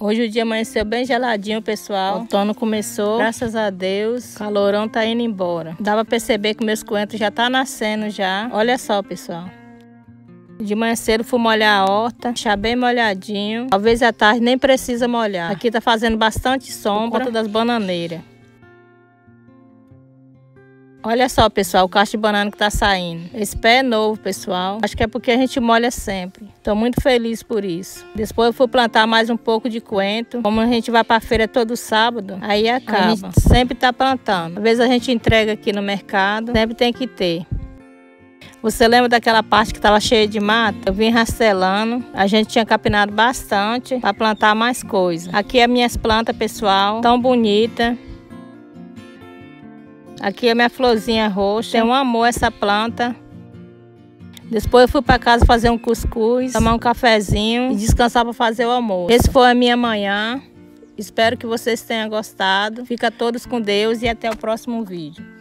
Hoje o dia amanheceu bem geladinho, pessoal. O outono começou, graças a Deus. O calorão tá indo embora. Dá pra perceber que meus coentros já tá nascendo já. Olha só, pessoal. De manhã cedo fui molhar a horta, deixar bem molhadinho. Talvez à tarde nem precisa molhar. Aqui tá fazendo bastante sombra por conta das bananeiras. Olha só, pessoal, o cacho de banana que tá saindo. Esse pé é novo, pessoal. Acho que é porque a gente molha sempre. Tô muito feliz por isso. Depois eu fui plantar mais um pouco de coentro. Como a gente vai pra feira todo sábado, aí acaba. A gente sempre tá plantando. Às vezes a gente entrega aqui no mercado, sempre tem que ter. Você lembra daquela parte que estava cheia de mato? Eu vim rastelando. A gente tinha capinado bastante para plantar mais coisas. Aqui é minhas plantas, pessoal, tão bonita. Aqui é minha florzinha roxa. Tem um amor essa planta. Depois eu fui para casa fazer um cuscuz, tomar um cafezinho e descansar para fazer o almoço. Esse foi a minha manhã. Espero que vocês tenham gostado. Fica todos com Deus e até o próximo vídeo.